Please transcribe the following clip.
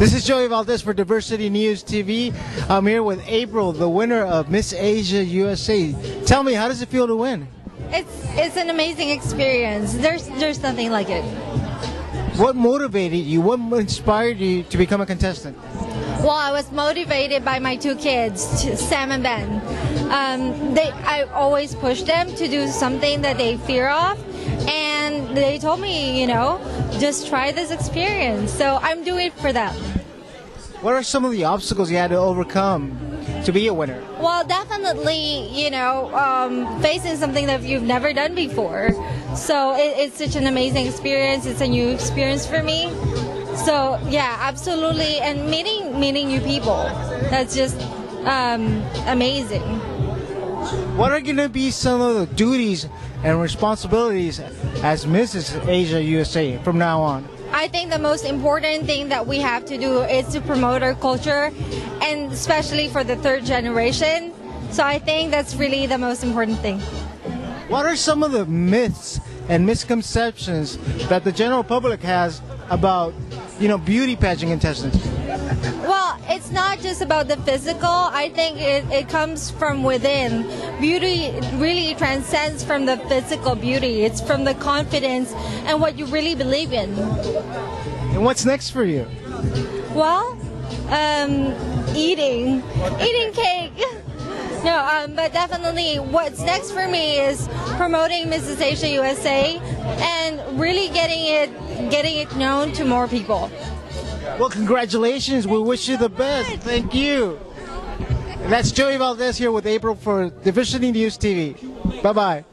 This is Joey Valdez for Diversity News TV. I'm here with April, the winner of Miss Asia USA. Tell me, how does it feel to win? It's it's an amazing experience. There's there's nothing like it. What motivated you? What inspired you to become a contestant? Well, I was motivated by my two kids, Sam and Ben. Um, they I always push them to do something that they fear of, and they told me, you know, just try this experience. So I'm doing it for them. What are some of the obstacles you had to overcome to be a winner? Well, definitely, you know, um, facing something that you've never done before. So it, it's such an amazing experience. It's a new experience for me. So yeah, absolutely, and meeting meeting new people. That's just um, amazing. What are going to be some of the duties and responsibilities as Mrs. Asia USA from now on? I think the most important thing that we have to do is to promote our culture, and especially for the third generation. So I think that's really the most important thing. What are some of the myths and misconceptions that the general public has about, you know, beauty pageant contestants? Well, it's not just about the physical. I think it, it comes from within. Beauty really transcends from the physical beauty. It's from the confidence and what you really believe in. And what's next for you? Well, um, eating, eating cake. No, um, but definitely what's next for me is promoting Mrs. Asia USA and really getting it, getting it known to more people. Well, congratulations. We wish you the best. Thank you. And that's Joey Valdez here with April for Diversity News TV. Bye bye.